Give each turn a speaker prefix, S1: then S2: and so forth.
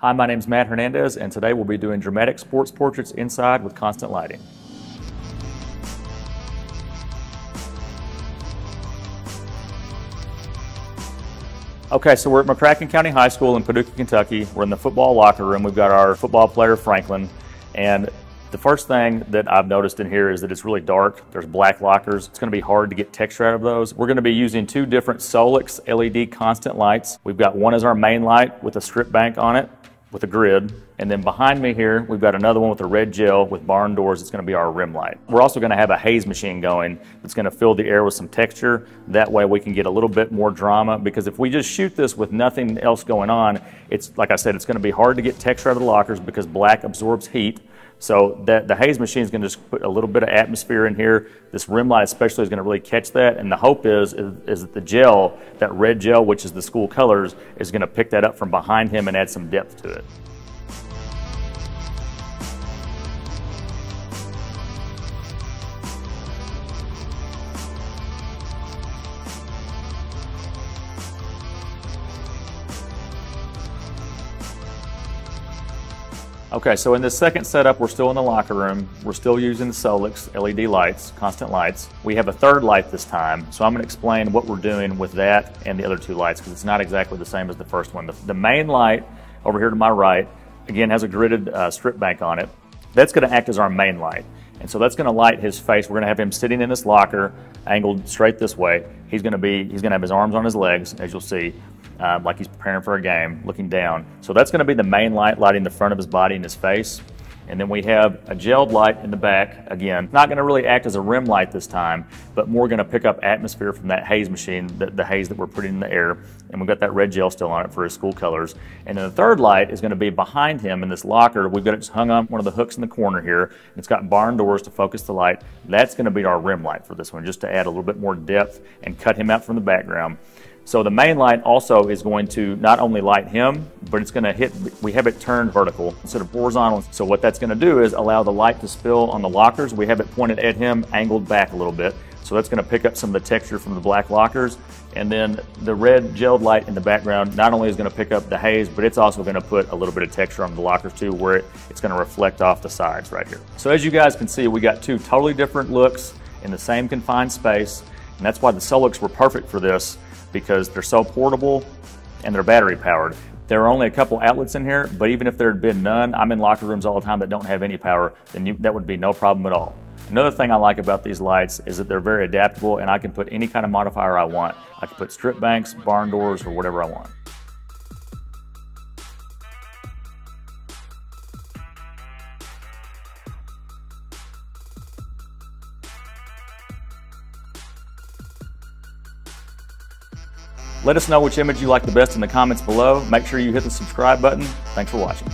S1: Hi, my name is Matt Hernandez, and today we'll be doing dramatic sports portraits inside with constant lighting. Okay, so we're at McCracken County High School in Paducah, Kentucky. We're in the football locker room. We've got our football player, Franklin, and the first thing that I've noticed in here is that it's really dark. There's black lockers. It's gonna be hard to get texture out of those. We're gonna be using two different Solix LED constant lights. We've got one as our main light with a strip bank on it with a grid. And then behind me here, we've got another one with a red gel with barn doors. It's gonna be our rim light. We're also gonna have a haze machine going that's gonna fill the air with some texture. That way we can get a little bit more drama because if we just shoot this with nothing else going on, it's, like I said, it's gonna be hard to get texture out of the lockers because black absorbs heat. So that the haze machine is going to just put a little bit of atmosphere in here. This rim light especially is going to really catch that. And the hope is, is, is, that the gel, that red gel, which is the school colors, is going to pick that up from behind him and add some depth to it. Okay, so in this second setup, we're still in the locker room. We're still using the Solix LED lights, constant lights. We have a third light this time, so I'm gonna explain what we're doing with that and the other two lights because it's not exactly the same as the first one. The, the, main light over here to my right, again, has a gridded uh, strip bank on it. That's gonna act as our main light. And so that's gonna light his face. We're gonna have him sitting in this locker, angled straight this way. He's gonna be, he's gonna have his arms on his legs, as you'll see um, like he's preparing for a game, looking down. So that's going to be the main light lighting the front of his body and his face. And then we have a gelled light in the back. Again, not going to really act as a rim light this time, but more going to pick up atmosphere from that haze machine, the, the, haze that we're putting in the air. And we've got that red gel still on it for his school colors. And then the third light is going to be behind him in this locker. We've got it hung on one of the hooks in the corner here. It's got barn doors to focus the light. That's going to be our rim light for this one, just to add a little bit more depth and cut him out from the background. So the main light also is going to not only light him, but it's going to hit, we have it turned vertical instead of horizontal. So what that's going to do is allow the light to spill on the lockers. We have it pointed at him, angled back a little bit. So that's going to pick up some of the texture from the black lockers. And then the red gelled light in the background not only is going to pick up the haze, but it's also going to put a little bit of texture on the lockers too, where it, it's going to reflect off the sides right here. So as you guys can see, we got two totally different looks in the same confined space. And that's why the Solix were perfect for this because they're so portable and they're battery powered. There are only a couple outlets in here, but even if there had been none, I'm in locker rooms all the time that don't have any power, then you, that would be no problem at all. Another thing I like about these lights is that they're very adaptable and I can put any kind of modifier I want. I can put strip banks, barn doors, or whatever I want. Let us know which image you like the best in the comments below. Make sure you hit the subscribe button. Thanks for watching.